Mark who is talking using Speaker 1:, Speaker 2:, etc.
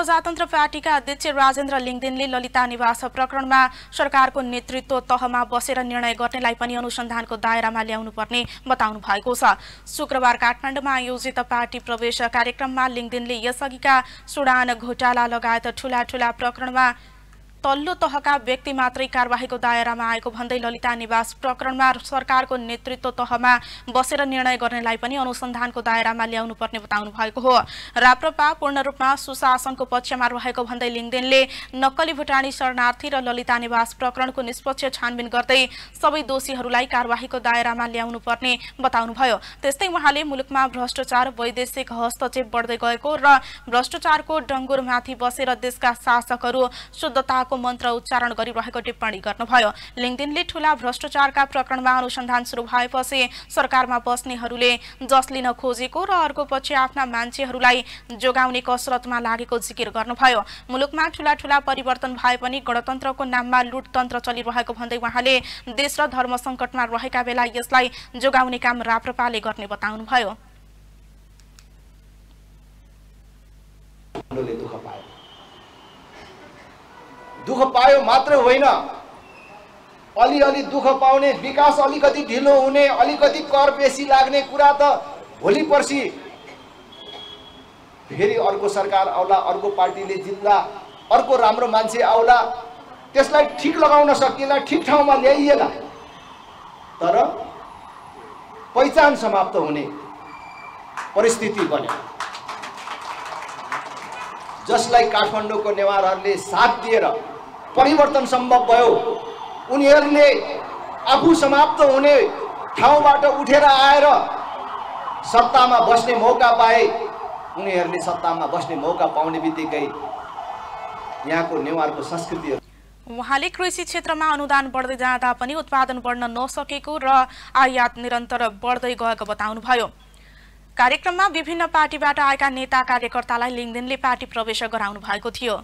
Speaker 1: प्रजातन्त्र पार्टीका अध्यक्ष राजेन्द्र लिङदेनले ललिता निवास प्रकरणमा सरकारको नेतृत्व तहमा बसेर निर्णय गर्नेलाई पनि अनुसन्धानको दायरामा ल्याउनु पर्ने बताउनु भएको छ। शुक्रबार काठमाडौँमा आयोजित पार्टी प्रवेश कार्यक्रममा लिङदेनले यसअघिका सुडान घोटाला लगायत ठूला ठूला प्रकरणमा तल्लो तहका व्यक्ति मात्रै कारवाहीको दायरामा आएको भन्दै ललिता निवास प्रकरणमा सरकारको नेतृत्व तहमा बसेर निर्णय गर्नेलाई पनि अनुसन्धानको दायरामा ल्याउनु पर्ने बताउनु भएको हो। राप्रपा पूर्ण रूपमा सुशासनको पक्षमा रहेको भन्दै लिङदेनले नक्कली भुटानी शरणार्थी र ललिता निवास प्रकरणको निष्पक्ष छानबिन गर्दै सबै दोषीहरूलाई कारवाहीको दायरामा ल्याउनु पर्ने बताउनुभयो। त्यस्तै उहाँले मुलुकमा भ्रष्टाचार वैदेशिक हस्तक्षेप बढ्दै गएको र भ्रष्टाचारको डङ्गुरमाथि बसेर देशका शासकहरू शुद्धता को मन्त्र उच्चारण गरिरहेको टिप्पणी गर्नुभयो। लिङ्दिनले ठूला भ्रष्टाचारका प्रकरणमा अनुसन्धान सुरु भएपछि सरकारमा बस्नेहरूले जस लिन खोजेको र अर्को पछि आफ्ना मान्छेहरूलाई जोगाउने कसरतमा लागेको जिकिर गर्नुभयो। मुलुकमा ठूला ठूला परिवर्तन भए पनि गणतन्त्रको नाममा लुटतन्त्र चलिरहेको भन्दै उहाँले देश र धर्म सङ्कटमा रहेका बेला यसलाई जोगाउने काम राप्रपाले गर्ने बताउनुभयो।
Speaker 2: दुःख पायो मात्र होइन। अलिअलि दुःख पाउने विकास अलिकति ढिलो हुने अलिकति कर बेसी लाग्ने कुरा त भोलि पर्सि। फेरि अर्को सरकार आउला अर्को पार्टीले जित्ला अर्को राम्रो मान्छे आउला। त्यसलाई ठिक लगाउन सकिएला ठिक ठाउँमा ल्याइएला। तर पहिचान समाप्त हुने परिस्थिति बन्यो। जसलाई काठमाडौँको नेवारहरूले साथ दिएर परिवर्तन सम्भव भयो उनीहरूले आफू समाप्त हुने ठाउँबाट उठेर आएर सत्तामा बस्ने मौका पाए उनीहरूले सत्तामा बस्ने मौका पाउने बित्तिकै यहाँको नेवारको संस्कृति
Speaker 1: उहाँले कृषि क्षेत्रमा अनुदान बढ्दै जाँदा पनि उत्पादन बढ्न नसकेको र आयात निरन्तर बढ्दै गएको बताउनुभयो। कार्यक्रममा विभिन्न पार्टीबाट आएका नेता कार्यकर्तालाई लिङ्गदेनले पार्टी प्रवेश गराउनु भएको थियो।